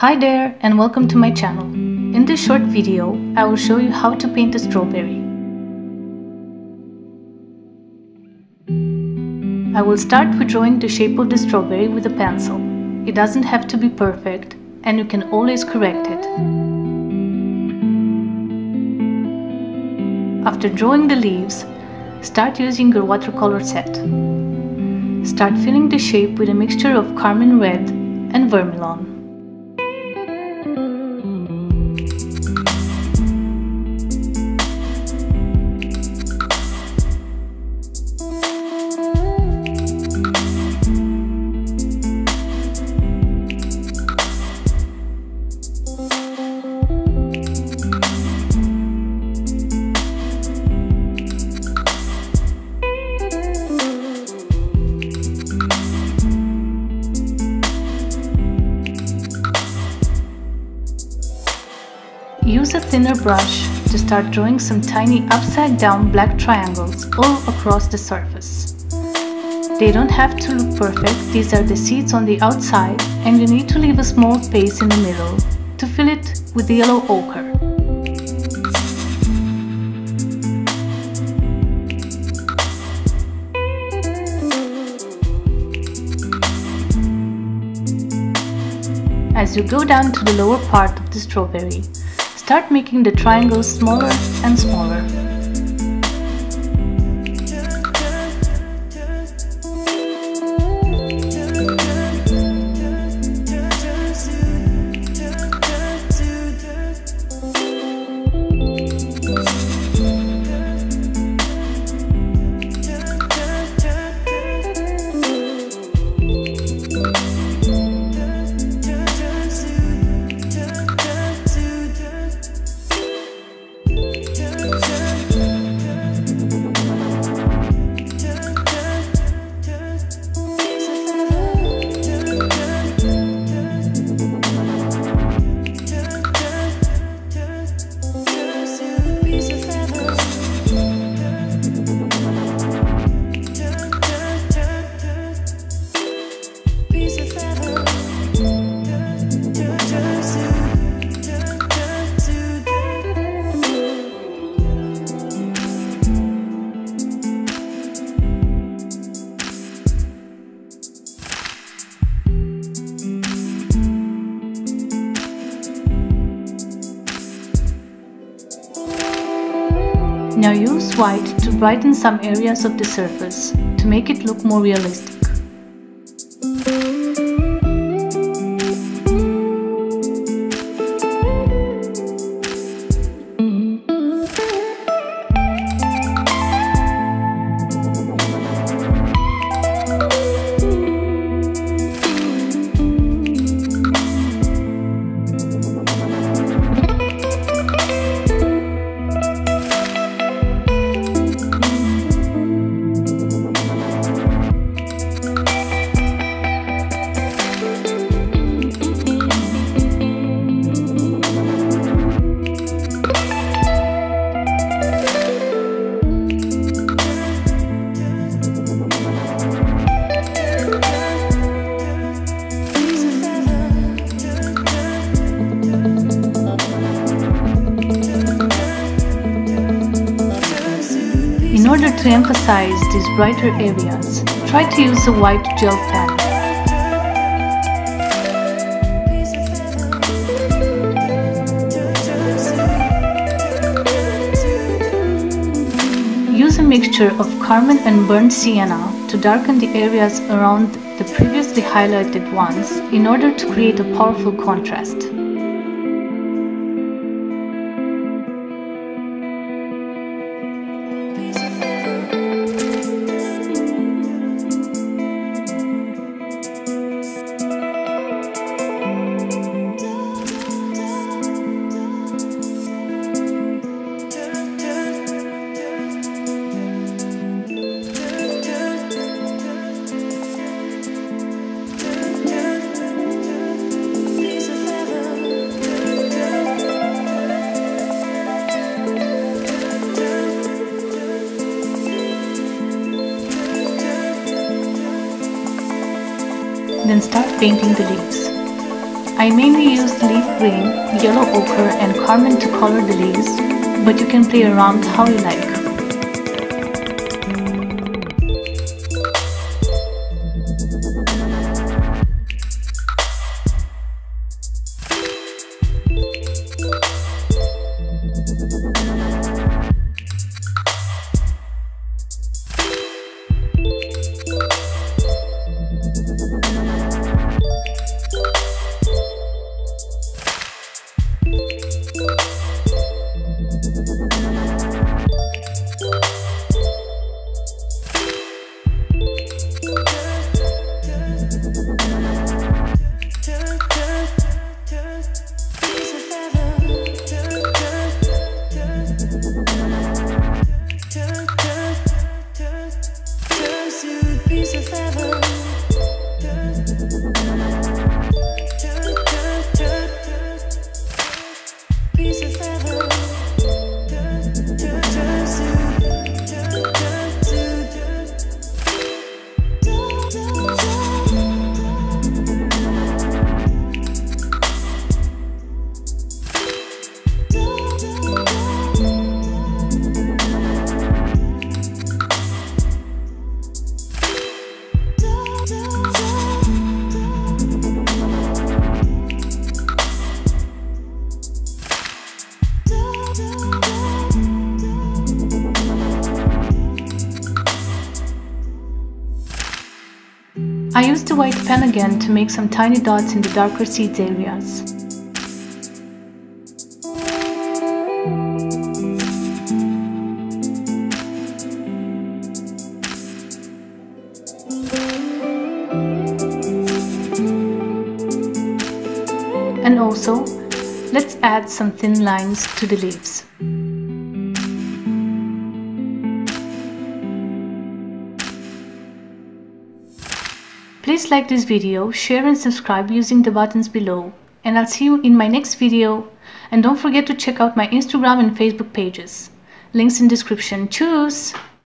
Hi there and welcome to my channel. In this short video, I will show you how to paint a strawberry. I will start with drawing the shape of the strawberry with a pencil. It doesn't have to be perfect and you can always correct it. After drawing the leaves, start using your watercolor set. Start filling the shape with a mixture of carmine red and vermilion. Use a thinner brush to start drawing some tiny upside down black triangles all across the surface. They don't have to look perfect, these are the seeds on the outside and you need to leave a small space in the middle to fill it with the yellow ochre. As you go down to the lower part of the strawberry, Start making the triangles smaller and smaller. music. Now use white to brighten some areas of the surface to make it look more realistic. Emphasize these brighter areas, try to use a white gel pen. Use a mixture of carmine and burnt sienna to darken the areas around the previously highlighted ones in order to create a powerful contrast. Then start painting the leaves. I mainly use leaf green, yellow ochre and carmine to color the leaves, but you can play around how you like. I used the white pen again to make some tiny dots in the darker seeds areas. And also, let's add some thin lines to the leaves. Please like this video, share and subscribe using the buttons below. And I'll see you in my next video. And don't forget to check out my Instagram and Facebook pages. Links in description. Tschüss!